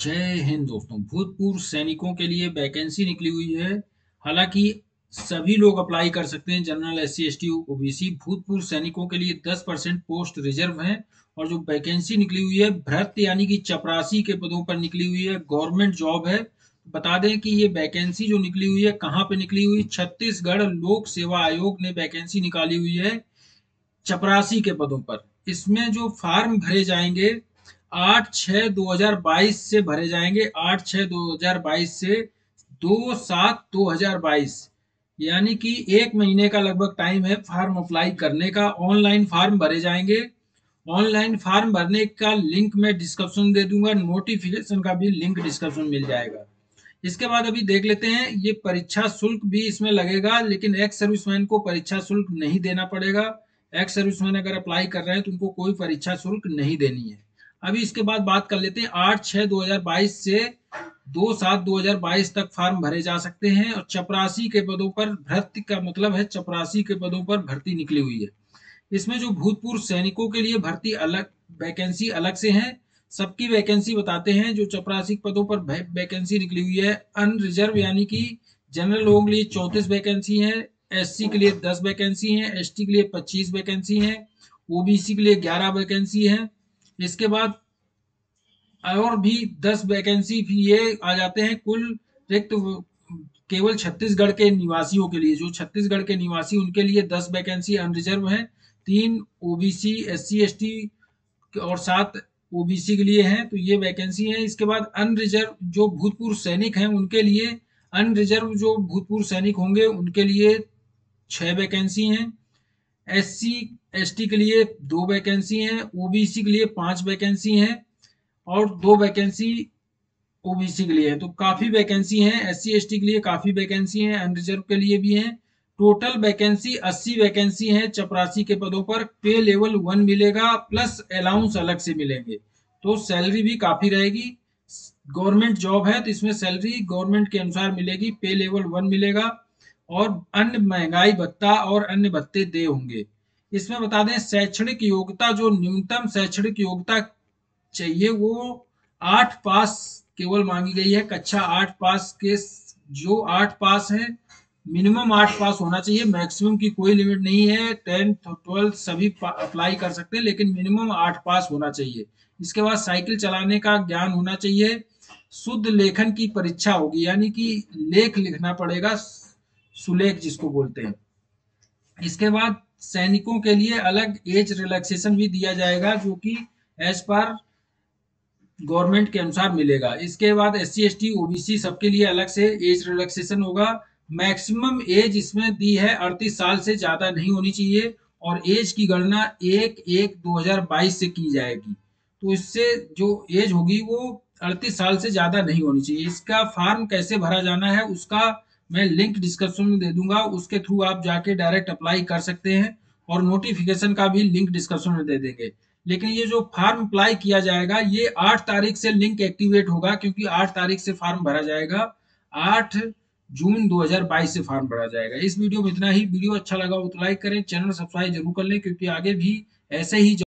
जय हिंद दोस्तों, भूतपूर्व सैनिकों के लिए वैकेंसी निकली हुई है। हालाँकि सभी लोग अप्लाई कर सकते हैं general S C S T OBC भूतपूर्व सैनिकों के लिए 10 परसेंट पोस्ट रिज़र्व है और जो वैकेंसी निकली हुई है भ्रत यानी कि चपरासी के पदों पर निकली हुई है। गवर्नमेंट जॉब है। बता दें कि ये वैकेंसी जो निकली हुई है, कहाँ पे निकली हुई? छत्तीसगढ़ लोक सेवा आयोग ने वैकेंसी निकाली हुई है चपरासी के पदों पर। इसमें जो फार्म भरे जाएँगे आठ छः दो हज़ार बाईस से भरे जाएँगे। आठ छः दो हज़ार बाईस से दो सात दो हज़ार बाईस। यानी कि एक महीने का लगभग टाइम है फार्म अप्लाई करने का। ऑनलाइन फार्म भरे जाएँगे। ऑनलाइन फार्म भरने का लिंक मैं डिस्क्रिप्शन दे दूँगा। नोटिफिकेशन का भी लिंक डिस्क्रिप्शन मिल जाएगा। इसके बाद अभी देख लेते हैं। ये परीक्षा शुल्क भी इसमें लगेगा, लेकिन एक्स सर्विसमैन को परीक्षा शुल्क नहीं देना पड़ेगा। एक्स सर्विसमैन अगर अप्लाई कर रहे हैं तो उनको कोई परीक्षा शुल्क नहीं देनी है। अभी इसके बाद बात कर लेते हैं। आठ छह दो हज़ार बाईस से दो सात दो हज़ार बाईस तक फार्म भरे जा सकते हैं और चपरासी के पदों पर भर्ती का मतलब है चपरासी के पदों पर भर्ती निकली हुई है। इसमें जो भूतपूर्व सैनिकों के लिए भर्ती अलग, वैकेंसी अलग से है। सबकी वैकेंसी बताते हैं, जो चपरासी पदों पर वैकेंसी निकली हुई है। अनरिजर्व यानी कि जनरल लोगों के लिए चौंतीस वैकेंसी है, एससी के लिए दस वैकेंसी है, एसटी के लिए पच्चीस वैकेंसी है, ओबीसी के लिए ग्यारह वैकेंसी है। इसके बाद और भी दस वैकेंसी ये आ जाते हैं। कुल रिक्त केवल छत्तीसगढ़ के निवासियों के लिए, जो छत्तीसगढ़ के निवासी, उनके लिए दस वैकेंसी अनरिजर्व है। तीन ओबीसी एससी एसटी और सात ओबीसी के लिए हैं तो ये वैकेंसी है। इसके बाद अनरिजर्व जो भूतपूर्व सैनिक हैं, उनके लिए अनरिजर्व जो भूतपूर्व सैनिक होंगे, उनके लिए छह वैकेंसी हैं। एस सी एस टी के लिए दो वैकेंसी हैं ओबीसी के लिए पाँच वैकेंसी हैं और दो वैकेंसी ओबीसी के लिए है। तो काफ़ी वैकेंसी हैं एस सी एस टी के लिए काफ़ी वैकेंसी हैं अनरिजर्व के लिए भी हैं। टोटल वैकेंसी 80 वैकेंसी हैं चपरासी के पदों पर। पे लेवल वन मिलेगा प्लस अलाउंस अलग से मिलेंगे। तो सैलरी भी काफ़ी रहेगी। गवर्नमेंट जॉब है तो इसमें सैलरी गवर्नमेंट के अनुसार मिलेगी। पे लेवल वन मिलेगा। और अन्य महँगाई भत्ता और अन्य भत्ते दे होंगे। इसमें बता दें, शैक्षणिक योग्यता, जो न्यूनतम शैक्षणिक योग्यता चाहिए, वो आठ पास केवल मांगी गई है। कक्षा आठ पास के जो आठ पास है, मिनिमम आठ पास होना चाहिए। मैक्सिमम की कोई लिमिट नहीं है। टेंथ ट्वेल्थ सभी अप्लाई कर सकते हैं, लेकिन मिनिमम आठ पास होना चाहिए। इसके बाद साइकिल चलाने का ज्ञान होना चाहिए। शुद्ध लेखन की परीक्षा होगी, यानी कि लेख लिखना पड़ेगा। सुलेख जिसको बोलते हैं। इसके बाद सैनिकों के लिए अलग एज रिलैक्सेशन भी दिया जाएगा, जो कि एज पर गवर्नमेंट के अनुसार मिलेगा। इसके बाद S C S T OBC सबके लिए अलग से एज रिलैक्सेशन होगा। मैक्सिमम एज इसमें दी है अड़तीस साल से ज़्यादा नहीं होनी चाहिए और एज की गणना एक एक 2022 से की जाएगी। तो इससे जो एज होगी वो अड़तीस साल से ज़्यादा नहीं होनी चाहिए। इसका फॉर्म कैसे भरा जाना है, उसका मैं लिंक डिस्क्रिप्शन में दे दूँगा, उसके थ्रू आप जाके डायरेक्ट अप्लाई कर सकते हैं और नोटिफिकेशन का भी लिंक डिस्क्रिप्शन में दे देंगे। लेकिन ये जो फॉर्म अप्लाई किया जाएगा, ये आठ तारीख से लिंक एक्टिवेट होगा, क्योंकि आठ तारीख से फॉर्म भरा जाएगा। आठ जून 2022 से फॉर्म भरा जाएगा। इस वीडियो में इतना ही। वीडियो अच्छा लगा हो तो लाइक करें चैनल सब्सक्राइब ज़रूर कर लें, क्योंकि आगे भी ऐसे ही